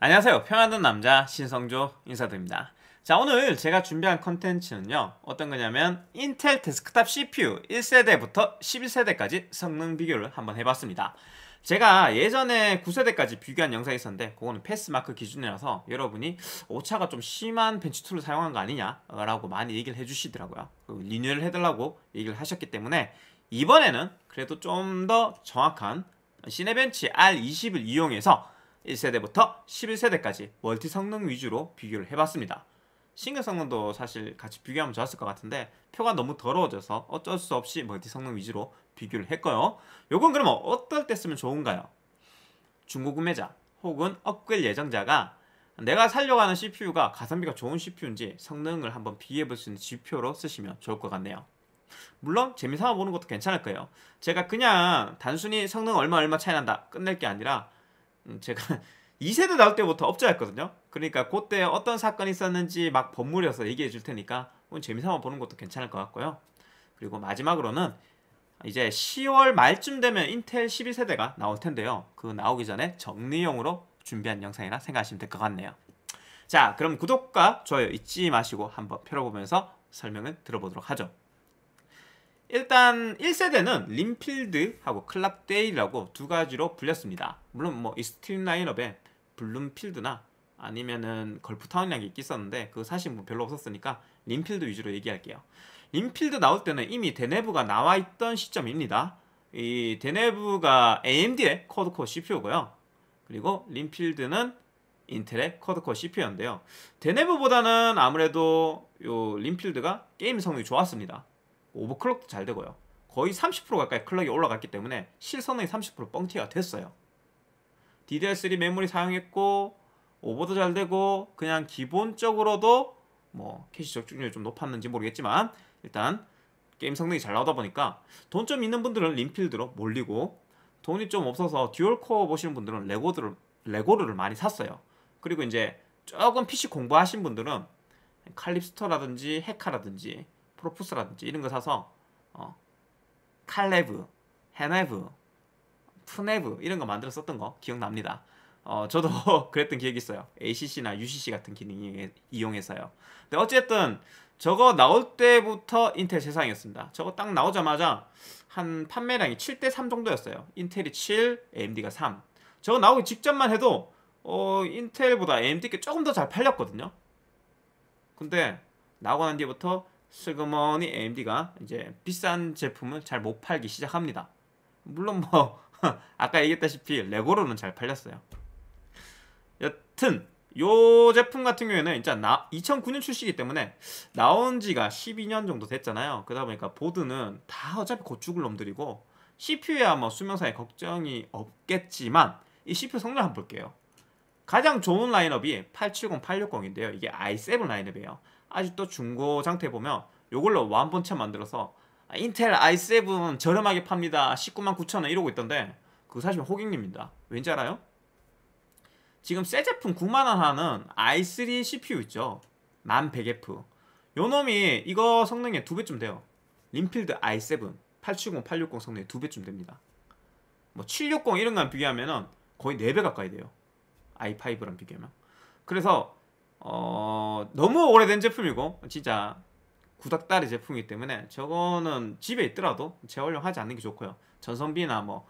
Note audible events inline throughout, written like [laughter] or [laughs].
안녕하세요. 평안한 남자 신성조 인사드립니다. 자, 오늘 제가 준비한 컨텐츠는요. 어떤 거냐면 인텔 데스크탑 CPU 1세대부터 11세대까지 성능 비교를 한번 해봤습니다. 제가 예전에 9세대까지 비교한 영상이 있었는데 그거는 PassMark 기준이라서 여러분이 오차가 좀 심한 bench tool을 사용한 거 아니냐라고 많이 얘기를 해주시더라고요. 그 리뉴얼 해달라고 얘기를 하셨기 때문에 이번에는 그래도 좀 더 정확한 Cinebench R20을 이용해서 1세대부터 11세대까지 멀티 성능 위주로 비교를 해봤습니다. 싱글 성능도 사실 같이 비교하면 좋았을 것 같은데 표가 너무 더러워져서 어쩔 수 없이 멀티 성능 위주로 비교를 했고요. 요건 그러면 어떨 때 쓰면 좋은가요? 중고 구매자 혹은 업글 예정자가 내가 살려고 하는 CPU가 가성비가 좋은 CPU인지 성능을 한번 비교해 볼 수 있는 지표로 쓰시면 좋을 것 같네요. 물론 재미삼아 보는 것도 괜찮을 거예요. 제가 그냥 단순히 성능 얼마 얼마 차이 난다 끝낼 게 아니라 음, 제가 [laughs] 2세대 나올 때부터 업자였거든요. 그러니까 그때 어떤 사건이 있었는지 막 버무려서 얘기해 줄 테니까 재미삼아 보는 것도 괜찮을 것 같고요. 그리고 마지막으로는 이제 10월 말쯤 되면 인텔 12세대가 나올 텐데요. 그 나오기 전에 정리용으로 준비한 영상이라 생각하시면 될 것 같네요. 자, 그럼 구독과 좋아요 잊지 마시고 한번 펴러보면서 설명을 들어보도록 하죠. 일단 1세대는 Lynnfield하고 Clarkdale이라고 두 가지로 불렸습니다. 물론 뭐 extreme 라인업에 Bloomfield나 아니면은 Gulftown이라는 게 있었는데 그거 사실 뭐 별로 없었으니까 Lynnfield 위주로 얘기할게요. Lynnfield 나올 때는 이미 Deneb이 나와 있던 시점입니다. 이 Deneb이 AMD의 quad core CPU고요. 그리고 Lynnfield는 인텔의 quad core CPU인데요. Deneb보다는 아무래도 요 Lynnfield가 게임 성능이 좋았습니다. overclock도 잘 되고요. 거의 30% 가까이 clock이 올라갔기 때문에 실성능이 30% 뻥튀기가 됐어요. DDR3 메모리 사용했고 오버도 잘 되고 그냥 기본적으로도 뭐 캐시 적중률이 좀 높았는지 모르겠지만 일단 게임 성능이 잘 나오다 보니까 돈 좀 있는 분들은 Lynnfield로 몰리고 돈이 좀 없어서 dual core 보시는 분들은 Regor들을 Regor를 많이 샀어요. 그리고 이제 조금 PC 공부하신 분들은 칼립스토라든지 Heka라든지 Propus라든지 이런 거 사서 어, 칼네브, 헤네브, 프네브 이런 거 만들어 썼던 거 기억납니다. 어, 저도 [laughs] 그랬던 기억이 있어요. ACC나 UCC 같은 기능 이용해서요. 근데 어쨌든 저거 나올 때부터 인텔 세상이었습니다. 저거 딱 나오자마자 한 판매량이 7대 3 정도였어요. 인텔이 7, AMD가 3. 저거 나오기 직전만 해도 어, 인텔보다 AMD께 조금 더 잘 팔렸거든요. 근데 나오고 난 뒤부터 슬그머니 AMD가 이제 비싼 제품을 잘 못 팔기 시작합니다. 물론 뭐 [laughs] 아까 얘기했다시피 레고로는 잘 팔렸어요. 여튼 요 제품 같은 경우에는 진짜 나 2009년 출시이기 때문에 나온 지가 12년 정도 됐잖아요. 그러다 보니까 보드는 다 어차피 곧 죽을 놈들이고 CPU야 뭐 수명사에 걱정이 없겠지만 이 CPU 성능 한번 볼게요. 가장 좋은 라인업이 870, 860인데요. 이게 i7 라인업이에요. 아직도 중고 상태 보면 요걸로 완본체 만들어서 아, 인텔 i7 저렴하게 팝니다. 19만 9천 원 이러고 있던데 그거 사실 호갱입니다. 왠지 알아요? 지금 새 제품 9만 원 하는 i3 CPU 있죠. 1100F. 요 놈이 이거 성능이 두 배쯤 돼요. 림필드 i7 870, 860 성능이 두 배쯤 됩니다. 뭐 760 이런 거랑 비교하면은 거의 4배 가까이 돼요. i5랑 비교하면. 그래서 어, 너무 오래된 제품이고 진짜 구닥다리 제품이기 때문에 저거는 집에 있더라도 재활용하지 않는 게 좋고요. 전성비나 뭐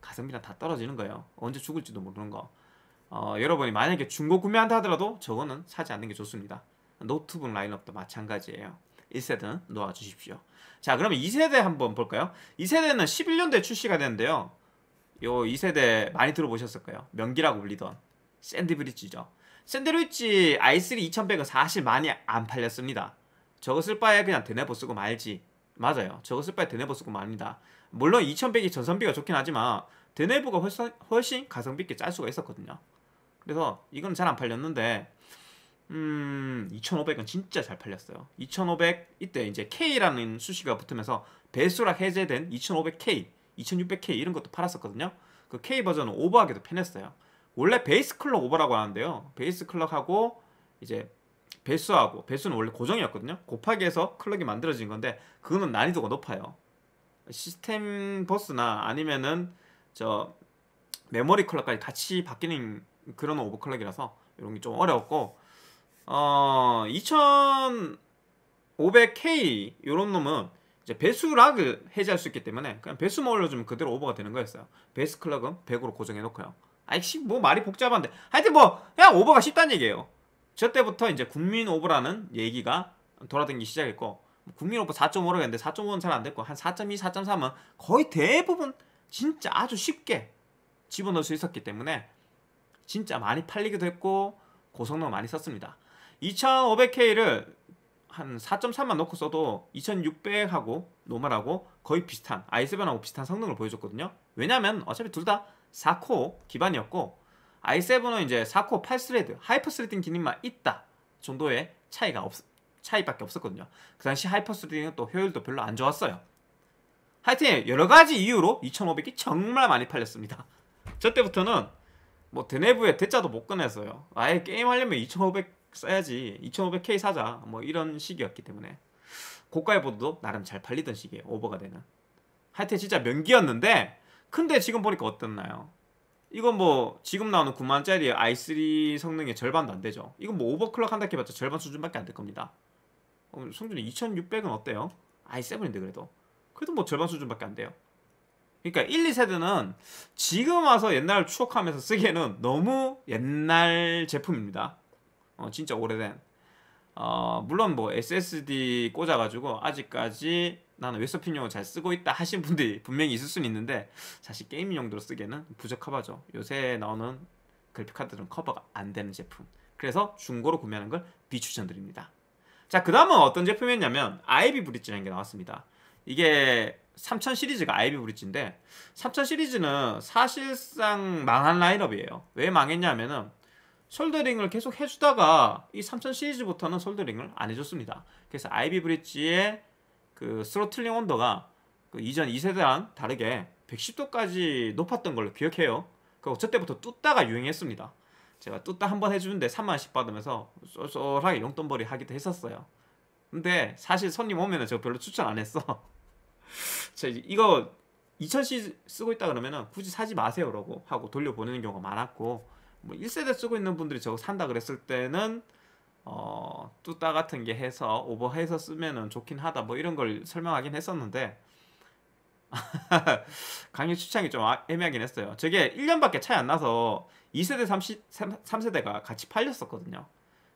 가성비나 다 떨어지는 거예요. 언제 죽을지도 모르는 거. 어, 여러분이 만약에 중고 구매한다 하더라도 저거는 사지 않는 게 좋습니다. 노트북 라인업도 마찬가지예요. 1세대는 놓아주십시오. 자, 그러면 2세대 한번 볼까요? 2세대는 11년도에 출시가 되는데요. 요 2세대 많이 들어보셨을 거예요. 명기라고 불리던 Sandy Bridge죠. Sandy Bridge i3 2100은 사실 많이 안 팔렸습니다. 저거 쓸 바에 그냥 Deneb 쓰고 말지. 맞아요. 저거 쓸 바에 Deneb 쓰고 말입니다. 물론 2100이 전성비가 좋긴 하지만 Deneb이 훨씬, 훨씬 가성비 있게 짤 수가 있었거든요. 그래서 이건 잘 안 팔렸는데 음, 2500은 진짜 잘 팔렸어요. 2500 이때 이제 K라는 수식어가 붙으면서 배수락 해제된 2500K, 2600K 이런 것도 팔았었거든요. 그 K 버전은 오버하기도 편했어요. 원래 베이스 클럭 오버라고 하는데요. 베이스 클럭하고 이제 배수하고 배수는 원래 고정이었거든요. 곱하기 해서 클럭이 만들어진 건데 그거는 난이도가 높아요. 시스템 버스나 아니면은 저 메모리 clock까지 같이 바뀌는 그런 overclock이라서 이런 게 좀 어려웠고 어 2500K 이런 놈은 이제 배수 lock을 해제할 수 있기 때문에 그냥 배수만 올려주면 그대로 오버가 되는 거였어요. base clock은 100으로 고정해 놓고요. 아이씨 뭐 말이 복잡한데 하여튼 뭐 그냥 오버가 쉽다는 얘기예요. 저 때부터 이제 국민 오버라는 얘기가 돌아다니기 시작했고 국민 오버 4.5로 했는데 4.5는 잘 안 됐고 한 4.2, 4.3은 거의 대부분 진짜 아주 쉽게 집어넣을 수 있었기 때문에 진짜 많이 팔리기도 했고 고성능 많이 썼습니다. 2500K를 한 4.3만 넣고 써도 2600하고 normal하고 거의 비슷한 i7하고 비슷한 성능을 보여줬거든요. 왜냐면 어차피 둘 다 4 core 기반이었고 i7은 이제 4 core 8 thread Hyper-Threading 기능만 있다 정도의 차이가 없 차이밖에 없었거든요. 그 당시 Hyper-Threading은 또 효율도 별로 안 좋았어요. 하여튼 여러 가지 이유로 2500이 정말 많이 팔렸습니다. [laughs] 저 때부터는 뭐 드네브에 대자도 못 꺼냈어요. 아예 게임 하려면 2500 써야지 2500K 사자 뭐 이런 시기였기 때문에 고가의 보드도 나름 잘 팔리던 시기에 오버가 되는 하여튼 진짜 명기였는데 근데 지금 보니까 어떻나요? 이건 뭐 지금 나오는 9만짜리 i3 성능의 절반도 안 되죠. 이건 뭐 오버클럭 한다 해봤자 절반 수준밖에 안 될 겁니다. 어, 성준이 2600은 어때요? i7인데 그래도 그래도 뭐 절반 수준밖에 안 돼요. 그러니까 1, 2세대는 지금 와서 옛날을 추억하면서 쓰기에는 너무 옛날 제품입니다. 어, 진짜 오래된. 어, 물론 뭐 SSD 꽂아가지고 아직까지 나는 웹서핑용으로 잘 쓰고 있다 하신 분들이 분명히 있을 수는 있는데 사실 게임 용도로 쓰기에는 부적합하죠. 요새 나오는 그래픽 카드들은 커버가 안 되는 제품. 그래서 중고로 구매하는 걸 비추천드립니다. 자, 그 다음은 어떤 제품이었냐면 Ivy Bridge라는 게 나왔습니다. 이게 3000 시리즈가 Ivy Bridge인데 3000 시리즈는 사실상 망한 라인업이에요. 왜 망했냐면은 soldering을 계속 해주다가 이 3000 시리즈부터는 soldering을 안 해줬습니다. 그래서 아이비 브릿지의 그 throttling 온도가 그 이전 2세대랑 다르게 110도까지 높았던 걸로 기억해요. 그리고 저 때부터 뚜따가 유행했습니다. 제가 뚜따 한 번 해주는데 3만원씩 받으면서 쏠쏠하게 용돈벌이 하기도 했었어요. 근데 사실 손님 오면은 저 별로 추천 안 했어. 자 [laughs] 이거 2000C 쓰고 있다 그러면은 굳이 사지 마세요 라고 하고 돌려보내는 경우가 많았고 뭐 1세대 쓰고 있는 분들이 저거 산다 그랬을 때는 어 뚜따 같은 게 해서 오버해서 쓰면은 좋긴 하다 뭐 이런 걸 설명하긴 했었는데 [laughs] 강의 추천이 좀 아, 애매하긴 했어요. 저게 1년밖에 차이 안 나서 2세대 30, 3세대가 같이 팔렸었거든요.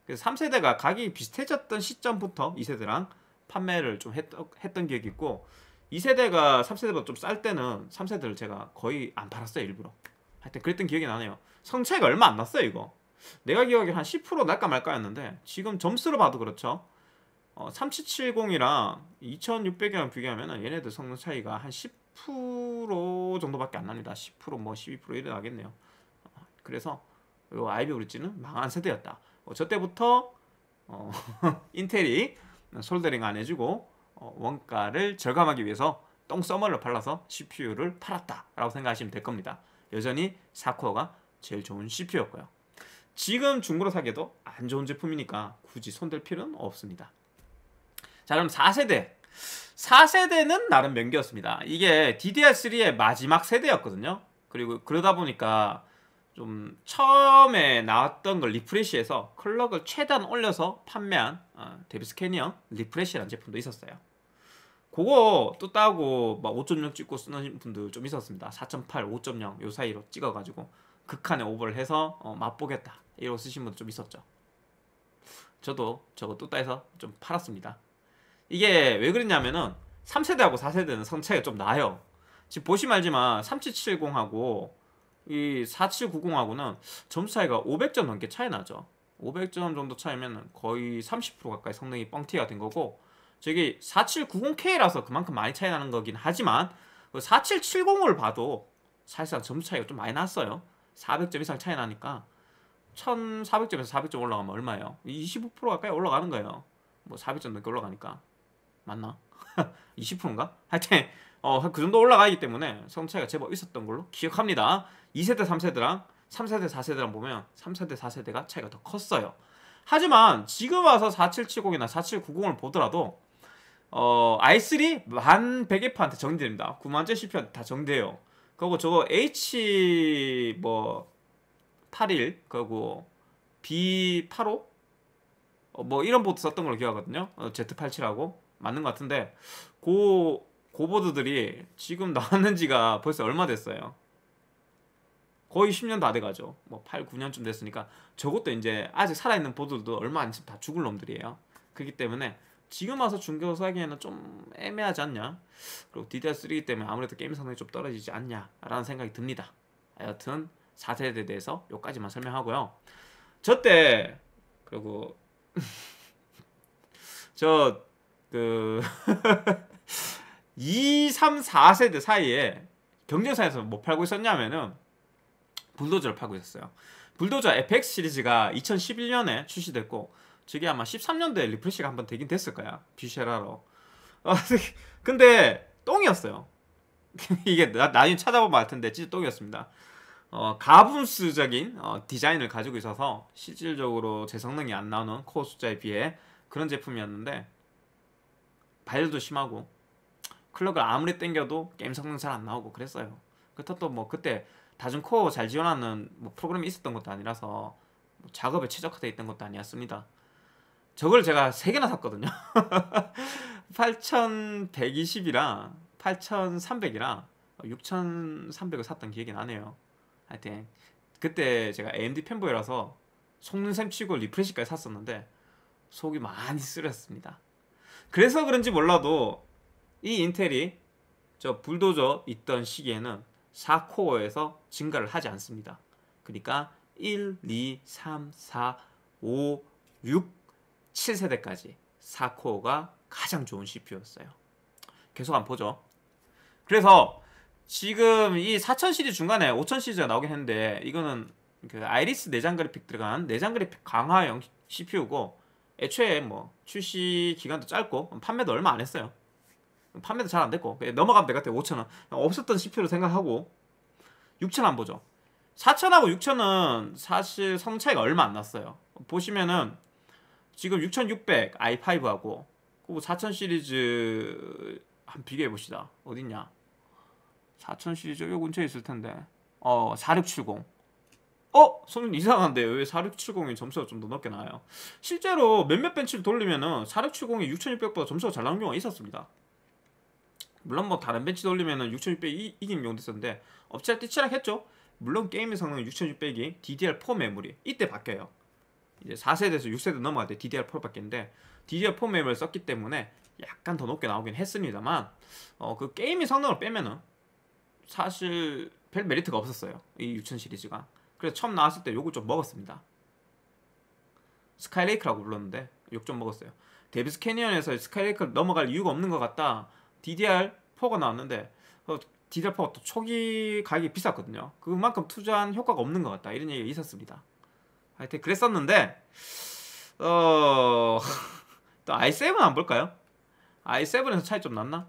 그래서 3세대가 가격이 비슷해졌던 시점부터 2세대랑 판매를 좀 했던, 했던 기억이 있고 2세대가 3세대보다 좀 쌀 때는 3세대를 제가 거의 안 팔았어요 일부러 하여튼 그랬던 기억이 나네요 성차이가 얼마 안 났어요 이거 내가 기억하기에 한 10% 날까 말까였는데 지금 점수로 봐도 그렇죠 어, 3770이랑 2600이랑 비교하면 얘네들 성능 차이가 한 10% 정도밖에 안 납니다 10%뭐 12% 이래 나겠네요 어, 그래서 이 아이비 브릿지는 망한 세대였다 어, 저 때부터 어, [laughs] 인텔이 솔더링 안 해주고 어, 원가를 절감하기 위해서 똥서머를 팔라서 CPU를 팔았다라고 생각하시면 될 겁니다. 여전히 4코어가 제일 좋은 CPU였고요. 지금 중고로 사기에도 안 좋은 제품이니까 굳이 손댈 필요는 없습니다. 자 그럼 4세대 4세대는 나름 명기였습니다. 이게 DDR3의 마지막 세대였거든요. 그리고 그러다 보니까 좀 처음에 나왔던 걸 refresh해서 클럭을 최대한 올려서 판매한 어, Devil's Canyon refresh라는 제품도 있었어요. 그거 뚜따고 막 5.0 찍고 쓰는 분들 좀 있었습니다. 4.8, 5.0 요 사이로 찍어가지고 극한의 오버를 해서 어, 맛보겠다 이러고 쓰신 분들 좀 있었죠. 저도 저거 또 따해서 좀 팔았습니다. 이게 왜 그랬냐면은 3세대하고 4세대는 성 차이가 좀 나요. 지금 보시면 알지만 3770하고 이 4790하고는 점수 차이가 500점 넘게 차이 나죠. 500점 정도 차이면 거의 30% 가까이 성능이 뻥튀가 된 거고 저기 4790K라서 그만큼 많이 차이 나는 거긴 하지만 4770을 그 봐도 사실상 점수 차이가 좀 많이 났어요. 400점 이상 차이 나니까 1400점에서 400점 올라가면 얼마예요? 25% 가까이 올라가는 거예요. 뭐 400점 넘게 올라가니까 맞나? [laughs] 20%인가? 하여튼 어, 그 정도 올라가기 때문에 성 차이가 제법 있었던 걸로 기억합니다. 2세대, 3세대랑 3세대, 4세대랑 보면 3세대, 4세대가 차이가 더 컸어요. 하지만 지금 와서 4770이나 4790을 보더라도 어, i3 만 100F한테 정리됩니다. 9만째 CPU한테 다 정리돼요. 그리고 저거 H 뭐 B81 그리고 B85 어, 뭐 이런 보드 썼던 걸로 기억하거든요. 어, Z87하고 맞는 것 같은데 고 고 보드들이 지금 나왔는 지가 벌써 얼마 됐어요. 거의 10년 다 돼가죠. 뭐 8, 9년쯤 됐으니까 저것도 이제 아직 살아있는 보드도 얼마 안 있으면 다 죽을 놈들이에요. 그렇기 때문에 지금 와서 중고 사기에는 좀 애매하지 않냐? 그리고 DDR3 때문에 아무래도 게임 성능이 좀 떨어지지 않냐라는 생각이 듭니다. 여튼 4세대에 대해서 요까지만 설명하고요. [laughs] 저 때 그리고 저 그 2, 3, 4세대 사이에 경쟁사에서 뭐 팔고 있었냐면은 불도저를 팔고 있었어요. 불도저 FX 시리즈가 2011년에 출시됐고 저게 아마 13년도에 refresh가 한번 되긴 됐을 거야. Vishera로. 어, 근데 똥이었어요. [laughs] 이게 나, 나중에 찾아보면 알 텐데 진짜 똥이었습니다. 어, 가분수적인 어, 디자인을 가지고 있어서 실질적으로 제 성능이 안 나오는 코어 숫자에 비해 그런 제품이었는데 발열도 심하고 클럭을 아무리 땡겨도 게임 성능 잘 안 나오고 그랬어요. 그렇다고 뭐 그때 다중 코어 잘 지원하는 뭐 프로그램이 있었던 것도 아니라서 뭐 작업에 최적화되어 있던 것도 아니었습니다. 저걸 제가 3개나 샀거든요. 8120이랑 8300이랑 6300을 샀던 기억이 나네요. 하여튼 그때 제가 AMD fanboy라서 속는 셈 치고 refresh까지 샀었는데 속이 많이 쓰렸습니다. 그래서 그런지 몰라도 이 인텔이 저 불도저 있던 시기에는 4코어에서 증가를 하지 않습니다. 그러니까 1, 2, 3, 4, 5, 6, 7세대까지 4코어가 가장 좋은 CPU였어요. 계속 안 보죠. 그래서 지금 이 4000 시리즈 중간에 5000 시리즈가 나오긴 했는데 이거는 그 아이리스 내장 그래픽 들어간 내장 그래픽 강화형 CPU고 애초에 뭐 출시 기간도 짧고 판매도 얼마 안 했어요. 판매도 잘 안 됐고 넘어가면 될 것 같아요. 5천원 없었던 CPU로 생각하고 6천 안 보죠. 4천하고 6천은 사실 성 차이가 얼마 안 났어요. 보시면은 지금 6600 i5하고 4000 시리즈 한 비교해 봅시다. 어딨냐? 4000 시리즈 여기 근처에 있을 텐데. 어, 4670. 어? 손님 이상한데 왜 4670이 점수가 좀 더 높게 나와요? 실제로 몇몇 벤치를 돌리면은 4670이 6600보다 점수가 잘 나오는 경우가 있었습니다. 물론 뭐 다른 벤치 돌리면은 6600이 이긴 경우도 있었는데 업체가 뛰치락 했죠. 물론 게임의 성능은 6600이 DDR4 메모리 이때 바뀌어요. 이제 4세대에서 6세대 넘어갈 때 DDR4로 바뀌는데 DDR4 메모리를 썼기 때문에 약간 더 높게 나오긴 했습니다만 어, 그 게임의 성능을 빼면은 사실 별 메리트가 없었어요. 이 6000 시리즈가. 그래서 처음 나왔을 때 욕을 좀 먹었습니다. 스카이레이크라고 불렀는데 욕 좀 먹었어요. 데비스 캐니언에서 스카이레이크를 넘어갈 이유가 없는 것 같다. DDR4가 나왔는데 어, DDR4가 또 초기 가격이 비쌌거든요. 그만큼 투자한 효과가 없는 것 같다. 이런 얘기가 있었습니다. 하여튼 그랬었는데 어... [laughs] 또 i7 안 볼까요? i7에서 차이 좀 났나?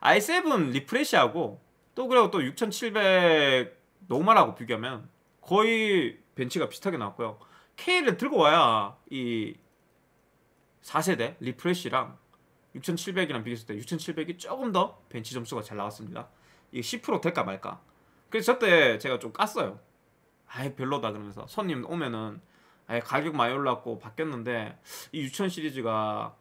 i7 refresh하고 또 그리고 또 6700 normal하고 비교하면 거의 벤치가 비슷하게 나왔고요. K를 들고 와야 이 4세대 refresh랑 6700이랑 비교했을 때 6700이 조금 더 벤치 점수가 잘 나왔습니다. 이게 10% 될까 말까. 그래서 저때 제가 좀 깠어요. 아예 별로다 그러면서 손님 오면은 아예 가격 많이 올랐고 바뀌었는데 이 유천 시리즈가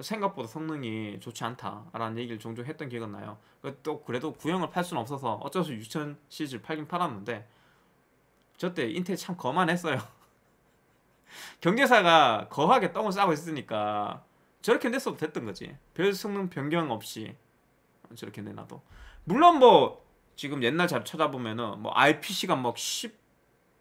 생각보다 성능이 좋지 않다라는 얘기를 종종 했던 기억은 나요. 그또 그래도 구형을 팔 수는 없어서 어쩔 수 없이 6000 시리즈를 팔긴 팔았는데 저때 인텔 참 거만했어요. [laughs] 경제사가 거하게 똥을 싸고 있으니까 저렇게 냈어도 됐던 거지. 별 성능 변경 없이 저렇게 내놔도. 물론 뭐 지금 옛날 잘 찾아보면은 뭐 RPC가 뭐10%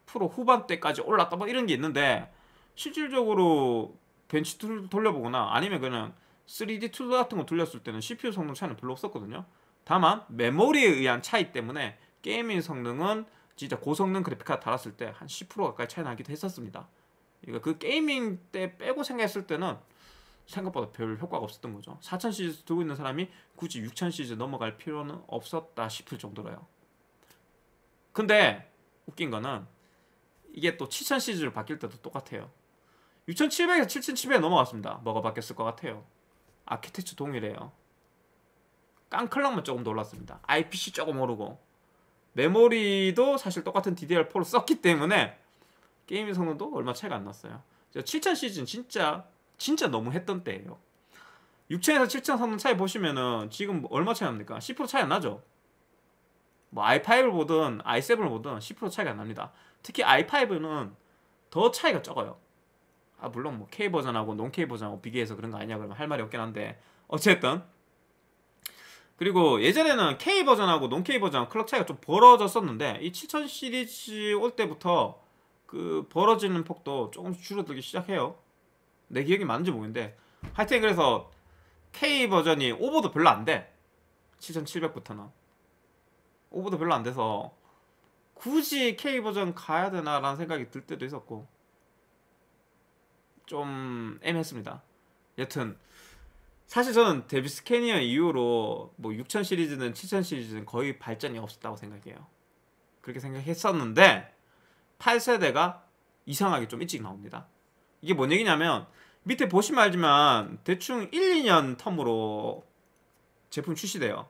후반대까지 올랐다 뭐 이런 게 있는데 실질적으로 벤치 tool 돌려보거나 아니면 그냥 3D tool 같은 거 돌렸을 때는 CPU 성능 차이는 별로 없었거든요. 다만 메모리에 의한 차이 때문에 gaming 성능은 진짜 고성능 그래픽카드 달았을 때 한 10% 가까이 차이 나기도 했었습니다. 그러니까 그 gaming 때 빼고 생각했을 때는 생각보다 별 효과가 없었던 거죠. 4000 시리즈 두고 있는 사람이 굳이 6000 시리즈 넘어갈 필요는 없었다 싶을 정도로요. 근데 웃긴 거는 이게 또 7000 시리즈로 바뀔 때도 똑같아요. 6700에서 7700에 넘어갔습니다. 뭐가 바뀌었을 것 같아요. 아키텍처 동일해요. 깡클럭만 조금 더 올랐습니다. IPC 조금 오르고 메모리도 사실 똑같은 DDR4를 썼기 때문에 게임의 성능도 얼마 차이가 안 났어요. 7000 시즌 진짜 진짜 너무 했던 때예요. 6000에서 7000 성능 차이 보시면은 지금 얼마 차이 납니까? 10% 차이 안 나죠? 뭐 i5를 보든 i7을 보든 10% 차이가 안 납니다. 특히 i5는 더 차이가 적어요. 아 물론 뭐 K 버전하고 논 K 버전하고 비교해서 그런 거 아니냐 그러면 할 말이 없긴 한데 어쨌든 그리고 예전에는 K 버전하고 논 K 버전 클럭 차이가 좀 벌어졌었는데 이 7000 시리즈 올 때부터 그 벌어지는 폭도 조금씩 줄어들기 시작해요. 내 기억이 맞는지 모르겠는데 하여튼 그래서 K 버전이 오버도 별로 안 돼. 7700부터는 오버도 별로 안 돼서 굳이 K 버전 가야 되나라는 생각이 들 때도 있었고 좀 애매했습니다. 여튼 사실 저는 데비스 캐니언 이후로 뭐 6000 시리즈는 7000 시리즈는 거의 발전이 없었다고 생각해요. 그렇게 생각했었는데 8세대가 이상하게 좀 일찍 나옵니다. 이게 뭔 얘기냐면 밑에 보시면 알지만 대충 1, 2년 텀으로 제품 출시돼요.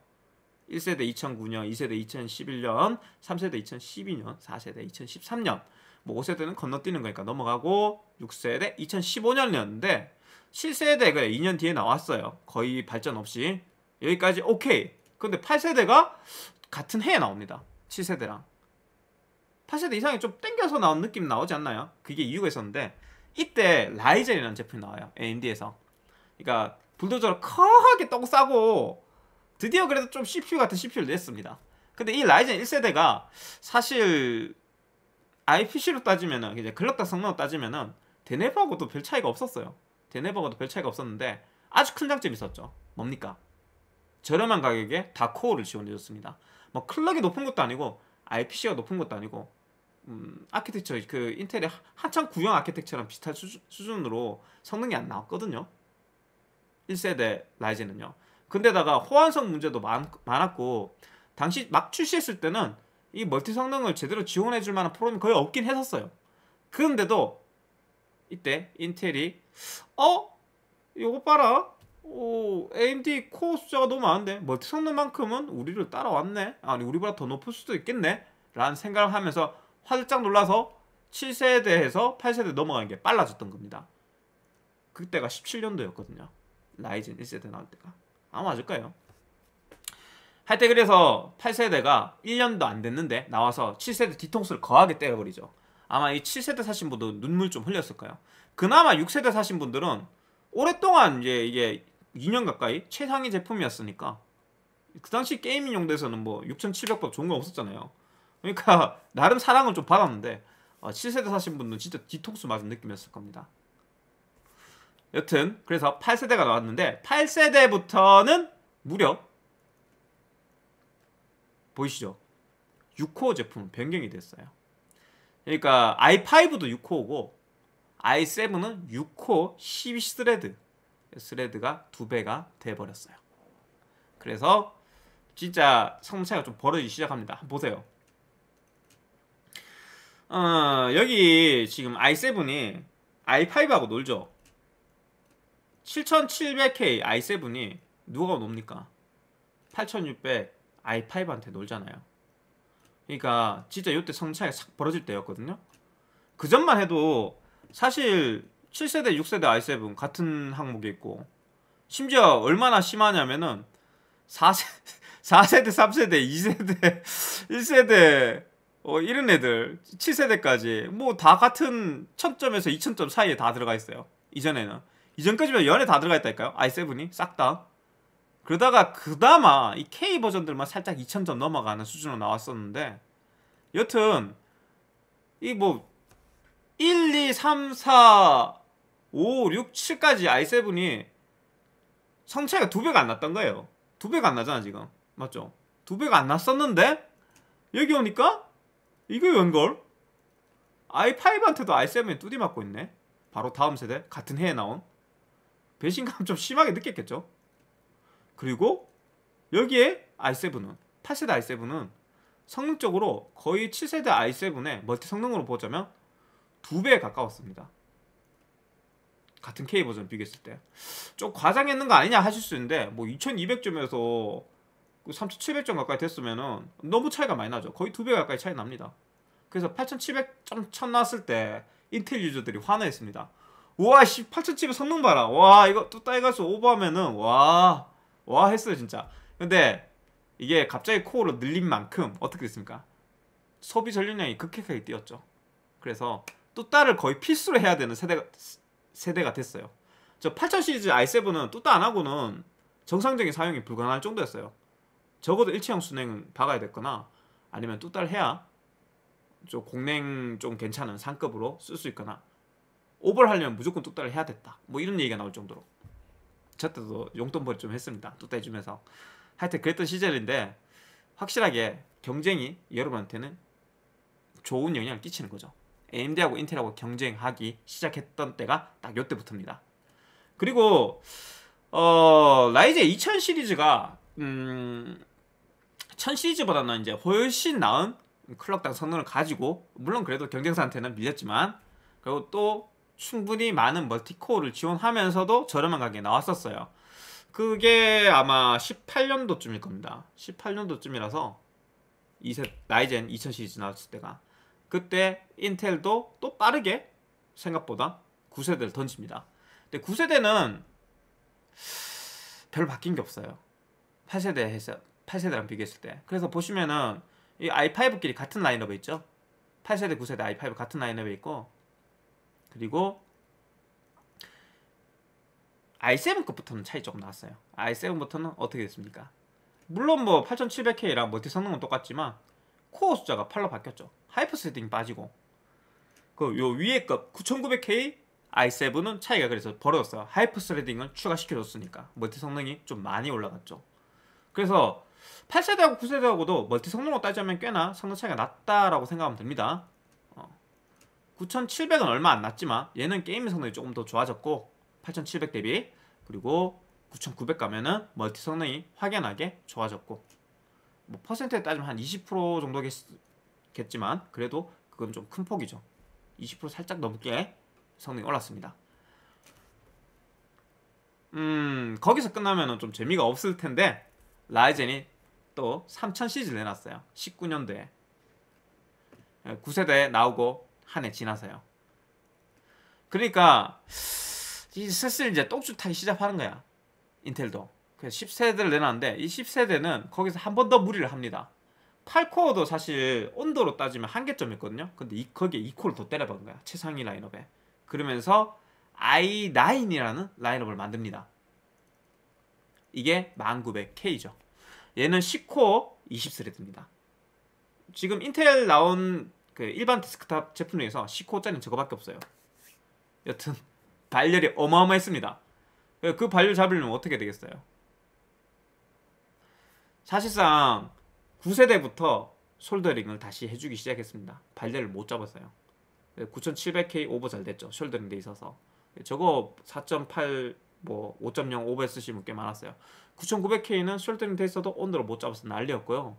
1세대 2009년, 2세대 2011년, 3세대 2012년, 4세대 2013년. 뭐 5세대는 건너뛰는 거니까 넘어가고 6세대 2015년이었는데 7세대가 2년 뒤에 나왔어요. 거의 발전 없이. 여기까지 오케이. 근데 8세대가 같은 해에 나옵니다. 7세대랑. 8세대 이상이 좀 땡겨서 나온 느낌 나오지 않나요? 그게 이유가 있었는데 이때 라이젠이라는 제품이 나와요. AMD에서. 그러니까 불도저를 거하게 똥 싸고 드디어 그래도 좀 CPU 같은 CPU를 냈습니다. 근데 이 라이젠 1세대가 사실 IPC로 따지면은 이제 클럭당 성능으로 따지면은 데네브하고도 별 차이가 없었어요. 데네브하고도 별 차이가 없었는데 아주 큰 장점이 있었죠. 뭡니까? 저렴한 가격에 다 코어를 지원해줬습니다. 뭐 클럭이 높은 것도 아니고 IPC가 높은 것도 아니고 음, 아키텍처 그 인텔의 한창 구형 architecture랑 비슷한 수준, 으로 성능이 안 나왔거든요. 1세대 라이젠은요. 근데다가 호환성 문제도 많, 많았고 당시 막 출시했을 때는 이 멀티 성능을 제대로 지원해 줄 만한 프로그램이 거의 없긴 했었어요. 그런데도 이때 인텔이 어? 이거 봐라. 오, AMD 코어 숫자가 너무 많은데 멀티 성능만큼은 우리를 따라왔네. 아니 우리보다 더 높을 수도 있겠네. 라는 생각을 하면서 화들짝 놀라서 7세대에서 8세대 넘어가는 게 빨라졌던 겁니다. 그때가 17년도였거든요. 라이젠 1세대 나올 때가. 아마 맞을 거예요. 할 때 그래서 8세대가 1년도 안 됐는데 나와서 7세대 뒤통수를 거하게 때려버리죠. 아마 이 7세대 사신 분도 눈물 좀 흘렸을 거예요. 그나마 6세대 사신 분들은 오랫동안 이제 이게 2년 가까이 최상위 제품이었으니까 그 당시 게이밍 용도에서는 뭐 6700법 좋은 거 없었잖아요. 그러니까 [laughs] 나름 사랑을 좀 받았는데 어, 7세대 사신 분은 진짜 뒤통수 맞은 느낌이었을 겁니다. 여튼 그래서 8세대가 나왔는데 8세대부터는 무려 보이시죠? 6코어 제품 변경이 됐어요. 그러니까 i5도 6코어고 i7은 6코어 12 thread thread가 두 배가 돼 버렸어요. 그래서 진짜 성능 차이가 좀 벌어지기 시작합니다. 보세요. 어, 여기 지금 i7이 i5하고 놀죠. 7700K i7이 누구랑 놉니까? 8600 i5한테 놀잖아요. 그러니까 진짜 이때 성 차이가 싹 벌어질 때였거든요. 그 전만 해도 사실 7세대, 6세대 i7 같은 항목에 있고 심지어 얼마나 심하냐면은 4세, 4세대, 3세대, 2세대, 1세대 어, 이런 애들 7세대까지 뭐 다 같은 1000점에서 2000점 사이에 다 들어가 있어요. 이전에는. 이전까지면 연애 다 들어가 있다니까요. i7이 싹 다. 그러다가 그나마 이 K 버전들만 살짝 2000점 넘어가는 수준으로 나왔었는데 여튼 이 뭐 1, 2, 3, 4, 5, 6, 7까지 i7이 성차이가 두 배가 안 났던 거예요. 두 배가 안 나잖아 지금. 맞죠? 두 배가 안 났었는데 여기 오니까 이거 연걸? i5한테도 i7에 뚜디 맞고 있네. 바로 다음 세대 같은 해에 나온 배신감 좀 심하게 느꼈겠죠. 그리고 여기에 i7은 8세대 i7은 성능적으로 거의 7세대 i7의 멀티 성능으로 보자면 두 배에 가까웠습니다. 같은 K 버전 비교했을 때. 좀 과장했는 거 아니냐 하실 수 있는데 뭐 2200점에서 3700점 가까이 됐으면은 너무 차이가 많이 나죠. 거의 두 배 가까이 차이 납니다. 그래서 8700.1000 나왔을 때 인텔 유저들이 환호했습니다. 와, 씨, 8700 성능 봐라. 와, 이거 또 따이가서 오버하면은, 와, 와, 했어요, 진짜. 근데 이게 갑자기 코어로 늘린 만큼 어떻게 됐습니까? 소비 전력량이 급격하게 뛰었죠. 그래서 뚜따를 거의 필수로 해야 되는 세대가, 세대가 됐어요. 저 8000 시리즈 i7은 뚜따 안 하고는 정상적인 사용이 불가능할 정도였어요. 적어도 일체형 순행은 박아야 됐거나 아니면 뚜따를 해야 좀 공랭 좀 괜찮은 상급으로 쓸 수 있거나 오버를 하려면 무조건 뚜따를 해야 됐다. 뭐 이런 얘기가 나올 정도로 저 때도 용돈벌이 좀 했습니다. 뚜따 해주면서 하여튼 그랬던 시절인데 확실하게 경쟁이 여러분한테는 좋은 영향을 끼치는 거죠. AMD하고 인텔하고 경쟁하기 시작했던 때가 딱 요때부터입니다. 그리고 어 라이제 2000 시리즈가 음, 1000 시리즈보다는 이제 훨씬 나은 클럭당 성능을 가지고 물론 그래도 경쟁사한테는 밀렸지만 그리고 또 충분히 많은 멀티코어를 지원하면서도 저렴한 가격에 나왔었어요. 그게 아마 18년도쯤일 겁니다. 18년도쯤이라서 이세 라이젠 2000 시리즈 나왔을 때가 그때 인텔도 또 빠르게 생각보다 9세대를 던집니다. 근데 9세대는 별 바뀐 게 없어요. 8세대 해서 8세대랑 비교했을 때. 그래서 보시면은 이 i5끼리 같은 라인업에 있죠. 8세대, 9세대 i5 같은 라인업에 있고 그리고 i7급부터는 차이 조금 나왔어요. i7부터는 어떻게 됐습니까? 물론 뭐 8700K랑 멀티 성능은 똑같지만 코어 숫자가 8로 바뀌었죠. hyper threading 빠지고 그 요 위에 급 9900K i7은 차이가 그래서 벌어졌어요. hyper threading을 추가시켜줬으니까 멀티 성능이 좀 많이 올라갔죠. 그래서 8세대하고 9세대하고도 멀티 성능으로 따지면 꽤나 성능 차이가 났다라고 생각하면 됩니다. 어. 9700은 얼마 안 났지만 얘는 게임 성능이 조금 더 좋아졌고 8700 대비 그리고 9900 가면은 멀티 성능이 확연하게 좋아졌고 뭐 퍼센트에 따지면 한 20% 정도겠지만 그래도 그건 좀 큰 폭이죠. 20% 살짝 넘게 성능이 올랐습니다. 음 거기서 끝나면은 좀 재미가 없을 텐데 라이젠이 또 3000 시리즈를 내놨어요. 19년도에 9세대 나오고 한 해 지나서요. 그러니까 이 슬슬 이제 똥줄 타기 시작하는 거야. 인텔도. 그래서 10세대를 내놨는데 이 10세대는 거기서 한 번 더 무리를 합니다. 8코어도 사실 온도로 따지면 한계점이 있거든요. 근데 이, 거기에 2코어를 더 때려박은 거야. 최상위 라인업에. 그러면서 i9이라는 라인업을 만듭니다. 이게 10900K죠. 얘는 10코어 20thread입니다. 지금 인텔 나온 그 일반 데스크탑 제품 중에서 10코어짜리는 저거밖에 없어요. 여튼 발열이 어마어마했습니다. 그 발열 잡으려면 어떻게 되겠어요? 사실상 9세대부터 soldering을 다시 해주기 시작했습니다. 발열을 못 잡았어요. 9700K 오버 잘 됐죠. soldering 돼 있어서. 저거 4.8, 뭐 5.0 오버 쓰시는 꽤 많았어요. 9900K는 soldering 돼 있어도 온도를 못 잡아서 난리였고요.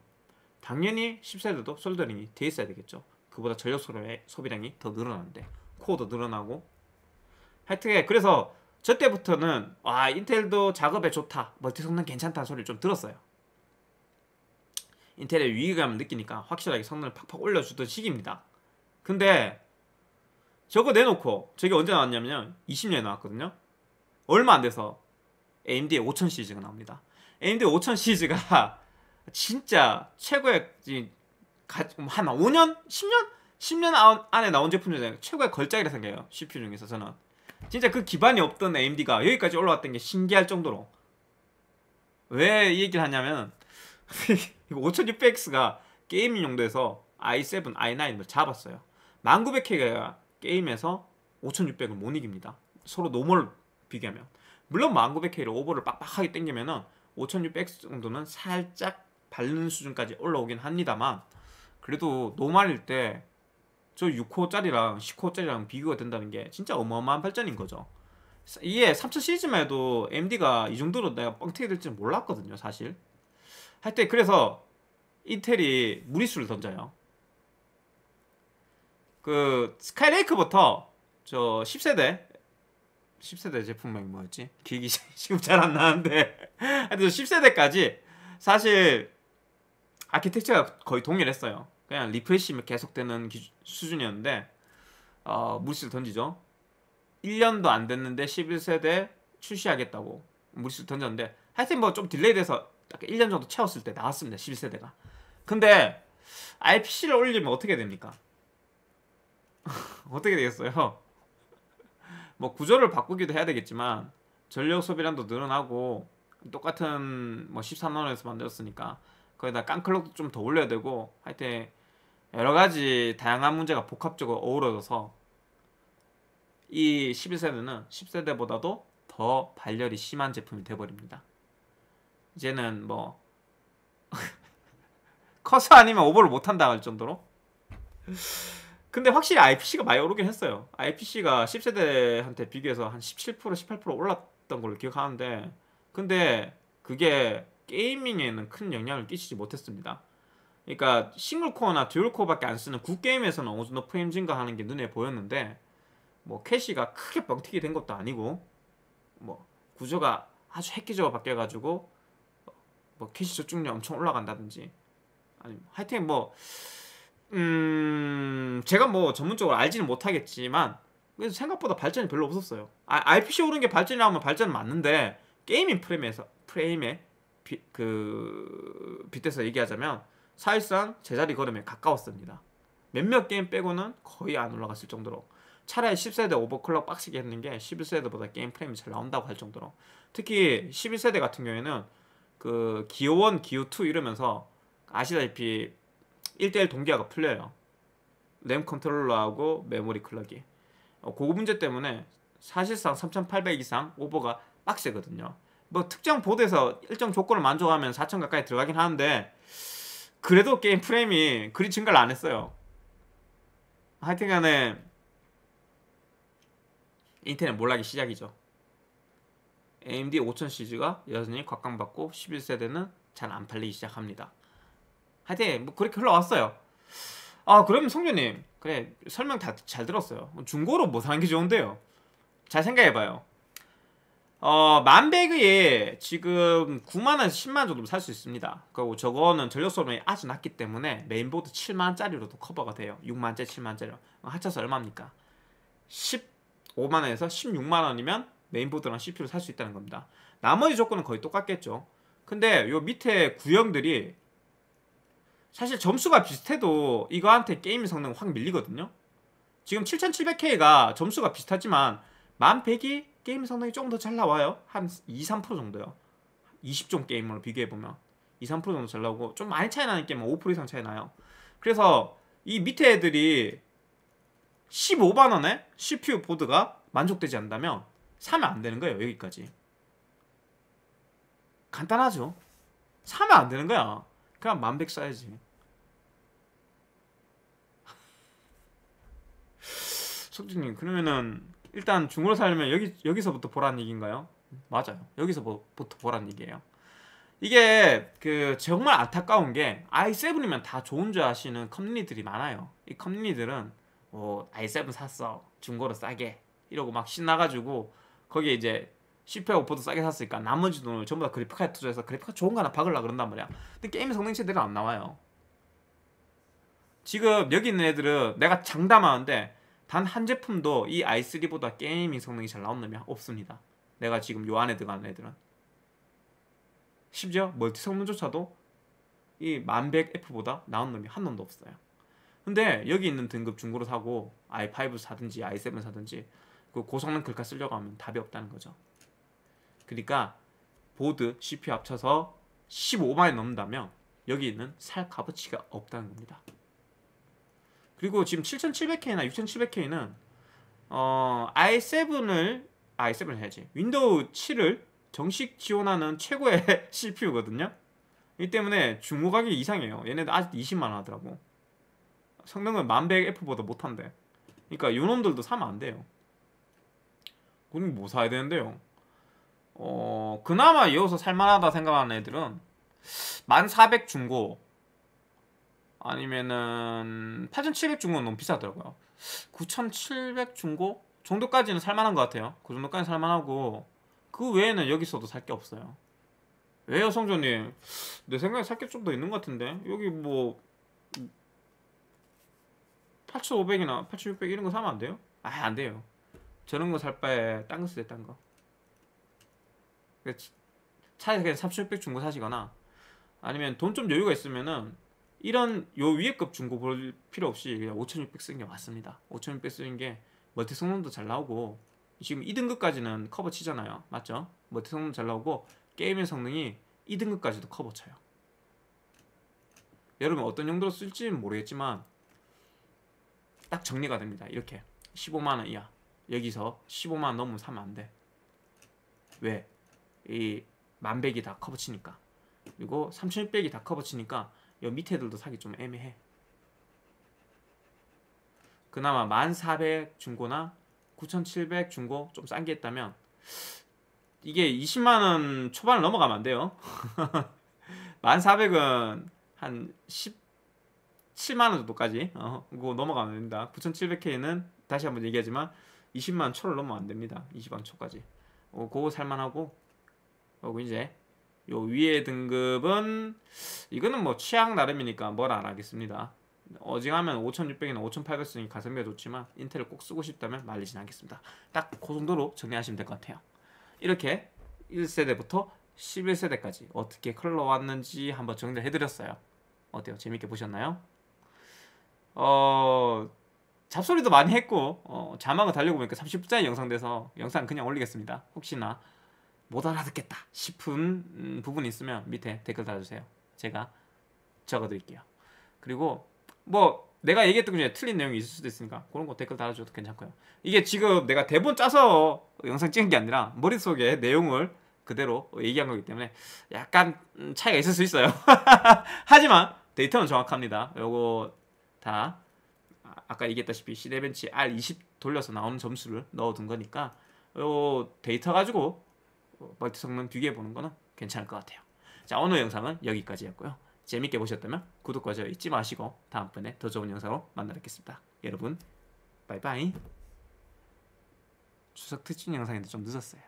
당연히 10세대도 soldering이 돼 있어야 되겠죠. 그보다 전력 소비량이 더 늘어나는데 코어도 늘어나고. 하여튼 그래서 저 때부터는 아 인텔도 작업에 좋다 멀티 성능 괜찮다는 소리를 좀 들었어요. 인텔의 위기감을 느끼니까 확실하게 성능을 팍팍 올려주던 시기입니다. 근데 저거 내놓고 저게 언제 나왔냐면 20년에 나왔거든요. 얼마 안 돼서 AMD의 5000 시리즈가 나옵니다. AMD 5000 시리즈가 [laughs] 진짜 최고의 한 5년? 10년? 10년 안에 나온 제품 중에 최고의 걸작이라 생각해요 CPU 중에서 저는. 진짜 그 기반이 없던 AMD가 여기까지 올라왔던 게 신기할 정도로. 왜 이 얘기를 하냐면 [laughs] 5600X가 gaming 용도에서 i7, i9을 잡았어요. 1900K가 게임에서 5600을 못 이깁니다. 서로 normal 비교하면. 물론 1900K를 오버를 빡빡하게 땡기면은 5600X 정도는 살짝 밟는 수준까지 올라오긴 합니다만 그래도 normal일 때 저 6코어짜리랑 10코어짜리랑 비교가 된다는 게 진짜 어마어마한 발전인 거죠. 이게 3000 시리즈만 해도 AMD가 이 정도로 내가 뻥튀기 될지 몰랐거든요, 사실. 할 때 그래서 인텔이 무리수를 던져요. 그 스카이레이크부터 저 10세대 10세대 제품명이 뭐였지? 기억이 [laughs] 지금 잘 안 나는데 하여튼 10세대까지 사실 아키텍처가 거의 동일했어요. 그냥 refresh 계속되는 기, 수준이었는데 어, 무리수 던지죠. 1년도 안 됐는데 11세대 출시하겠다고 무리수 던졌는데 하여튼 뭐 좀 딜레이 돼서 딱 1년 정도 채웠을 때 나왔습니다. 11세대가. 근데 IPC를 올리면 어떻게 됩니까? [laughs] 어떻게 되겠어요? [laughs] 뭐 구조를 바꾸기도 해야 되겠지만 전력 소비량도 늘어나고 똑같은 뭐 13나노에서 만들었으니까 거기다 깡clock도 좀 더 올려야 되고 하여튼 여러 가지 다양한 문제가 복합적으로 어우러져서 이 11세대는 10세대보다도 더 발열이 심한 제품이 돼버립니다. 이제는 뭐 [laughs] 커서 아니면 오버를 못한다 할 정도로 근데 확실히 IPC가 많이 오르긴 했어요. IPC가 10세대한테 비교해서 한 17% 18% 올랐던 걸로 기억하는데 근데 그게 게이밍에는 큰 영향을 끼치지 못했습니다. 그러니까 싱글코어나 듀얼코어밖에 안 쓰는 구게임에서는 어느 정도 프레임 증가하는 게 눈에 보였는데 뭐 캐시가 크게 뻥튀기 된 것도 아니고 뭐 구조가 아주 획기적으로 바뀌어가지고 뭐 캐시 적중률 엄청 올라간다든지 아니 하여튼 뭐 음, 제가 뭐 전문적으로 알지는 못하겠지만 그래서 생각보다 발전이 별로 없었어요. 아, IPC 오른 게 발전이라면 발전은 맞는데 gaming 프레임에서 프레임에 비, 그 빗대서 얘기하자면 사실상 제자리 걸음에 가까웠습니다. 몇몇 게임 빼고는 거의 안 올라갔을 정도로 차라리 10세대 overclock 빡시게 했는 게 11세대보다 게임 프레임이 잘 나온다고 할 정도로 특히 11세대 같은 경우에는 그 기어 1, 기어 2 이러면서 아시다시피 1대1 동기화가 풀려요. 램 컨트롤러하고 메모리 clock이. 어, 그 문제 때문에 사실상 3800 이상 오버가 빡세거든요. 뭐 특정 보드에서 일정 조건을 만족하면 4000 가까이 들어가긴 하는데 그래도 게임 프레임이 그리 증가를 안 했어요. 하여튼 간에 인터넷 몰락이 시작이죠. AMD 5000 시리즈가 여전히 곽강받고 11세대는 잘 안 팔리기 시작합니다. 하여튼 뭐 그렇게 흘러왔어요. 아 그러면 성준님 그래 설명 다 잘 들었어요. 중고로 뭐 사는 게 좋은데요? 잘 생각해봐요. 어 만백에 지금 9만원에서 10만원 정도 살 수 있습니다. 그리고 저거는 전력 소모가 아주 낮기 때문에 메인보드 7만원짜리로도 커버가 돼요. 6만원짜리 7만원짜리 합쳐서 얼마입니까? 15만원에서 16만원이면 메인보드랑 CPU를 살 수 있다는 겁니다. 나머지 조건은 거의 똑같겠죠. 근데 요 밑에 구형들이 사실 점수가 비슷해도 이거한테 게임 성능 확 밀리거든요. 지금 7700K가 점수가 비슷하지만 1100이 게임 성능이 조금 더 잘 나와요. 한 2, 3% 정도요. 20종 게임으로 비교해보면 2, 3% 정도 잘 나오고 좀 많이 차이 나는 게임은 5% 이상 차이 나요. 그래서 이 밑에 애들이 15만원에 CPU 보드가 만족되지 않다면 사면 안 되는 거예요. 여기까지. 간단하죠. 사면 안 되는 거야. 그냥 만백 써야지. [laughs] 석준님 그러면은 일단 중고로 살려면 여기 여기서부터 보라는 얘기인가요? 맞아요. 여기서부터 보라는 얘기예요. 이게 그 정말 안타까운 게 i7이면 다 좋은 줄 아시는 커뮤니들이 많아요. 이 커뮤니들은 뭐 i7 샀어 중고로 싸게 이러고 막 신나가지고 거기에 이제 CPU 오퍼도 싸게 샀으니까 나머지 돈을 전부 다 그래픽카드 투자해서 그래픽카 좋은 거 하나 박으려 그런단 말이야. 근데 게임 성능 제대로 안 나와요. 지금 여기 있는 애들은 내가 장담하는데 단 한 제품도 이 i3보다 gaming 성능이 잘 나온 놈이 없습니다. 내가 지금 요 안에 들어가는 애들은 심지어 멀티 성능조차도 이 1100F보다 나온 놈이 한 놈도 없어요. 근데 여기 있는 등급 중고로 사고 i5 사든지 i7 사든지 그 고성능 글카 쓰려고 하면 답이 없다는 거죠. 그러니까 보드, CPU 합쳐서 15만이 넘는다면 여기는 살 값어치가 없다는 겁니다. 그리고 지금 7700K나 6700K는 어, i7을 i7을 해야지. 윈도우 7을 정식 지원하는 최고의 [laughs] CPU거든요. 이 때문에 중고 가격이 이상해요. 얘네들 아직 20만 원 하더라고. 성능은 1100F보다 못한데. 그러니까 요놈들도 사면 안 돼요. 그럼 뭐 사야 되는데요? 어 그나마 이어서 살만하다 생각하는 애들은 1400 중고 아니면은 8700 중고는 너무 비싸더라고요 9700 중고 정도까지는 살만한 것 같아요 그 정도까지 살만하고 그 외에는 여기서도 살 게 없어요 왜요 성조님 내 생각에 살 게 좀 더 있는 것 같은데 여기 뭐 8500이나 8600 이런 거 사면 안 돼요? 아, 안 돼요. 저런 거 살 바에 딴 거 쓰세요, 딴 거. 그 차라리 그냥 3600 중고 사시거나 아니면 돈 좀 여유가 있으면은 이런 요 위에 급 중고 볼 필요 없이 그냥 5600 쓰는 게 맞습니다. 5600 쓰는 게 멀티 성능도 잘 나오고 지금 2등급까지는 커버 치잖아요. 맞죠? 멀티 성능 잘 나오고 게임의 성능이 2등급까지도 커버 쳐요. 여러분 어떤 용도로 쓸지는 모르겠지만 딱 정리가 됩니다. 이렇게 15만 원 이하 여기서 15만 원 넘으면 사면 안 돼. 왜? 이 만백이 다 커버 치니까 그리고 3600이 다 커버 치니까 요 밑에들도 사기 좀 애매해. 그나마 1400 중고나 9700 중고 좀 싼 게 있다면 이게 20만 원 초반을 넘어가면 안 돼요. [laughs] 1400은 한 17만 원 정도까지 어, 그거 넘어가면 됩니다. 9700K는 다시 한번 얘기하지만 20만 초를 넘으면 안 됩니다. 20만 초까지. 어, 그거 살만하고 그리고 이제 요 위에 등급은 이거는 뭐 취향 나름이니까 뭘 안 하겠습니다. 어지간하면 5600이나 5800 쓰니 가성비가 좋지만 인텔을 꼭 쓰고 싶다면 말리진 않겠습니다. 딱 그 정도로 정리하시면 될 것 같아요. 이렇게 1세대부터 11세대까지 어떻게 컬러 왔는지 한번 정리를 해드렸어요. 어때요? 재밌게 보셨나요? 어 잡소리도 많이 했고 어, 자막을 달려고 보니까 30분짜리 영상 돼서 영상 그냥 올리겠습니다. 혹시나 못 알아듣겠다 싶은 음, 부분이 있으면 밑에 댓글 달아주세요. 제가 적어드릴게요. 그리고 뭐 내가 얘기했던 것 중에 틀린 내용이 있을 수도 있으니까 그런 거 댓글 달아줘도 괜찮고요. 이게 지금 내가 대본 짜서 영상 찍은 게 아니라 머릿속에 내용을 그대로 얘기한 거기 때문에 약간 음, 차이가 있을 수 있어요. [laughs] 하지만 데이터는 정확합니다. 요거 다 아, 아까 얘기했다시피 시네벤치 R20 돌려서 나오는 점수를 넣어둔 거니까 요 데이터 가지고 멀티 성능 비교해 보는 거는 괜찮을 것 같아요. 자 오늘 영상은 여기까지였고요. 재밌게 보셨다면 구독과 좋아요 잊지 마시고 다음번에 더 좋은 영상으로 만나 뵙겠습니다. 여러분 바이바이 추석 특집 영상인데 좀 늦었어요.